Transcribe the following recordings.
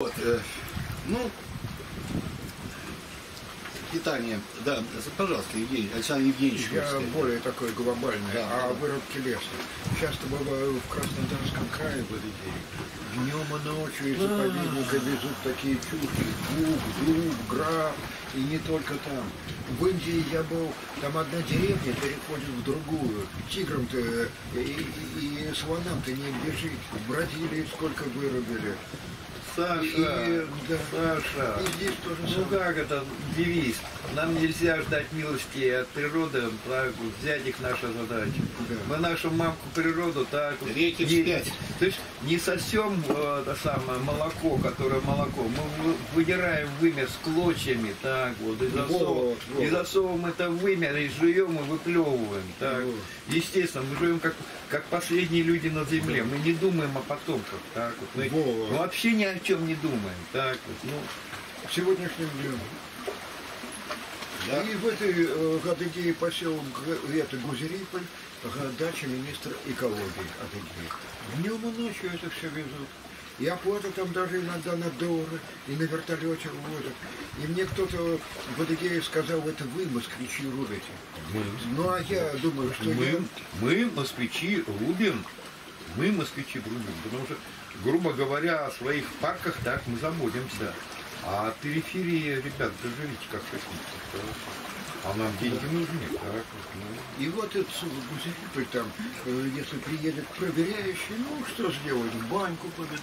Вот, э, ну, питание, да, пожалуйста, Евгений, Александр Евгеньевич. Я Русский. более такой глобальный, Да, о да. вырубке леса. Часто бываю в Краснодарском крае в день. Днем и ночью из заповедника везут такие чушки. Гук, дуб, граф. И не только там. В Индии я был, там одна деревня переходит в другую. Тиграм-то э, и, и, и слонам-то не бежит. В Бразилии сколько вырубили. Саша, И, да. Саша, И здесь тоже ну самое. как это девиз? Нам нельзя ждать милости от природы, так взять их наша задача. Да. Мы нашу мамку природу так Реки не, вспять. то есть не сосем э, это самое молоко, которое молоко, мы вы- выдираем вымя с клочьями, так вот, и засовываем, Вот, вот. и засовываем это вымя, и жуем и выплевываем. Так. Вот. Естественно, мы живем как, как последние люди на земле. Мы не думаем о потомках. Так вот. Мы, Вот. мы вообще ни о чем не думаем. Так вот. Ну, сегодняшним днем. Да. И в этой э, Адыгее поселок Г- это Гузериполь, э, дача министра экологии Адыгеи. Днем и ночью это все везут. И оплата там даже иногда на доллары, и на вертолете выводят. И мне кто-то в Адыгее сказал, это вы, москвичи, рубите. Ну, а я думаю, что я... мы, мы, москвичи, рубим. Мы, москвичи, рубим. Потому что, грубо говоря, о своих парках так мы заботимся. А периферии, ребят, вы живите как хотите. А нам деньги нужны. Так, ну. И вот этот Гузериполь там, э, если приедет проверяющий, ну, что сделают? Баньку поведут,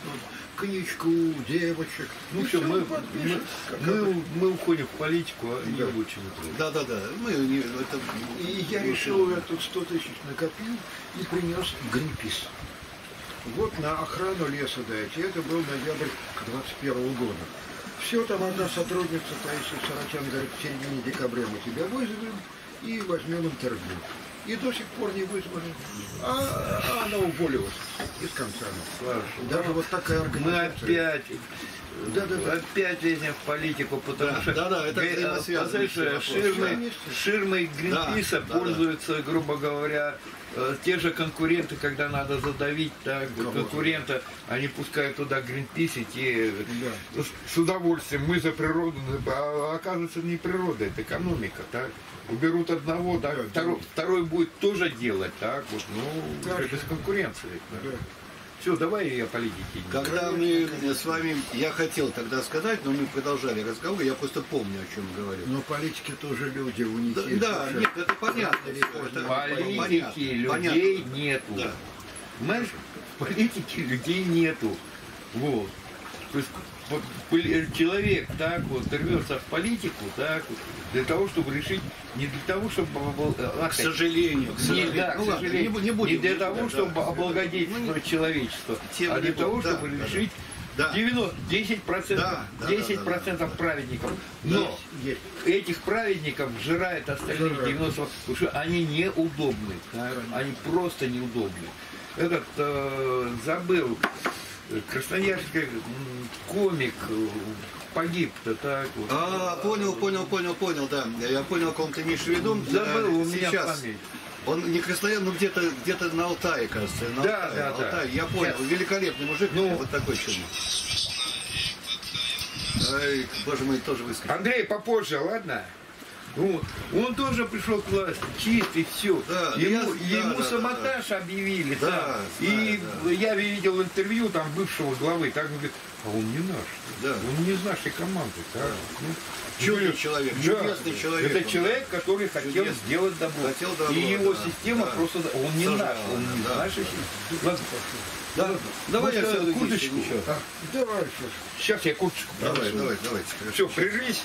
коньячку, девочек. Ну все, всё мы, мы, мы, мы уходим в политику, а не Да. в очень это. Да, да, да. Мы не, это, И я решил, я тут 100 тысяч накопил и принес Гринпис. Вот на охрану леса дайте. Это был ноябрь 21 года. Все, там одна сотрудница Таисия Сарачан говорит, в середине декабря мы тебя вызовем и возьмем интервью. И до сих пор не вызвали. А, а она уволилась из конца. Даже вот такая Мы организация. опять, Да, да, да. опять лезем в политику, потому Да, что да, да, это ге- взаимосвязанные вопросы. ширмой, ширмой Гринписа Да, да, пользуются, грубо говоря, э, те же конкуренты, когда надо задавить так, Кого-то. конкурента, они пускают туда Гринпис и те Да. с, с удовольствием, мы за природу, а оказывается не природа, это экономика, так. Уберут одного, так, Да, второй, второй будет тоже делать, так вот, ну, Так. уже без конкуренции. Да. Все, давай я политики. когда мы с вами, я хотел тогда сказать, но мы продолжали разговор, я просто помню, о чем говорил. Но политики тоже люди, у них Да, есть да, нет, это понятно. Это Политики понятно, людей понятно. нету. Да. Понимаешь, в политике людей нету. Вот. То есть человек так вот рвется в политику, так вот, для того, чтобы решить, не для того, чтобы обл- а, К сожалению, к не, сожалению. да, Ну к ладно, сожалению, не не будем. для да, того, да, чтобы да. облагодетельствовать человечество, Тем а не для того, да, чтобы да, да. решить Да. 90, 10 процентов, Да, да, да, 10 да, процентов праведников. Но Есть. этих праведников жирает остальных Жирает. 90, потому что они неудобны, да, они просто неудобны. Этот э, забыл э, красноярский комик э, погиб-то так вот. А, понял, понял, понял, понял, да. Я понял, о ком ты имеешь в виду. Забыл, у меня Сейчас. память. Он не краснояр, но где-то где на Алтае, кажется. На Да, Алтае, да, да. Алтай. Я понял. Сейчас. Великолепный мужик. Ну. вот такой чудный. Ай, боже мой, тоже выскочил. Андрей, попозже, ладно? Ну, он тоже пришел к власти, чистый, все. Да, ему я- ему да, да, саботаж объявили. Да, Да, знаю, И да. я видел интервью там бывшего главы, так он говорит, а он не наш. Да. Он не из нашей команды. Так. Ну, Чудный человек, да, чудесный человек Это он, человек, который хотел Чудесный. сделать добро. Хотел добро, И его да, система да. просто... Он не Сажал, наш, он не да. наш. Ладно, Да, давай я может, все-таки курточку? ничего. Давай, слушай. Сейчас я курточку Давай, давай, давайте. Все, прервись.